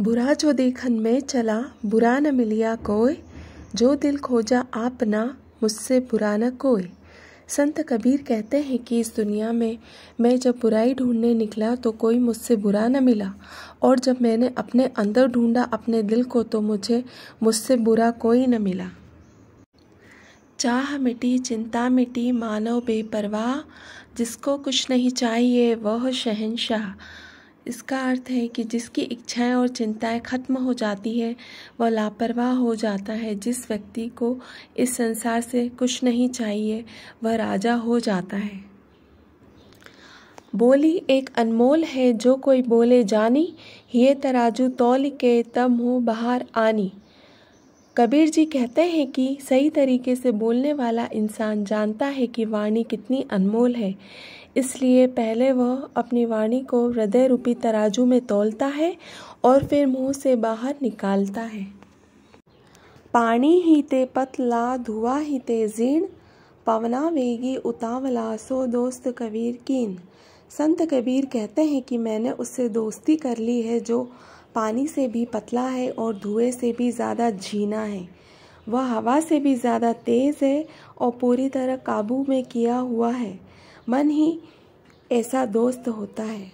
बुरा जो देखन में चला, बुरा न मिलिया कोय जो दिल खोजा आपना मुझसे बुरा न कोई। संत कबीर कहते हैं कि इस दुनिया में मैं जब बुराई ढूँढने निकला तो कोई मुझसे बुरा न मिला। और जब मैंने अपने अंदर ढूंढा, अपने दिल को तो मुझे, मुझसे बुरा कोई न मिला। चाह मिटी, चिंता मिटी मानव बेपरवाह। जिसको कुछ नहीं चाहिए, वह शहनशाह। इसका अर्थ है कि जिसकी इच्छाएँ और चिंताएँ खत्म हो जाती है, वह लापरवाह हो जाता है। जिस व्यक्ति को इस संसार से कुछ नहीं चाहिए, वह राजा हो जाता है। बोली एक अनमोल है, जो कोई बोले जानी, ये तराजू तौल के तब हो बाहर आनी। कबीर जी कहते हैं कि सही तरीके से बोलने वाला इंसान जानता है कि वाणी कितनी अनमोल है। इसलिए पहले वह अपनी वाणी को हृदय रूपी तराजू में तोलता है और फिर मुँह से बाहर निकालता है। पानी ही ते पतला, धुआ ही ते जीण पवना वेगी उतावला, सो दोस्त कबीर कीन। संत कबीर कहते हैं कि मैंने उससे दोस्ती कर ली है जो पानी से भी पतला है और धुएँ से भी ज़्यादा झीना है। वह हवा से भी ज़्यादा तेज़ है और पूरी तरह काबू में किया हुआ है। मन ही ऐसा दोस्त होता है।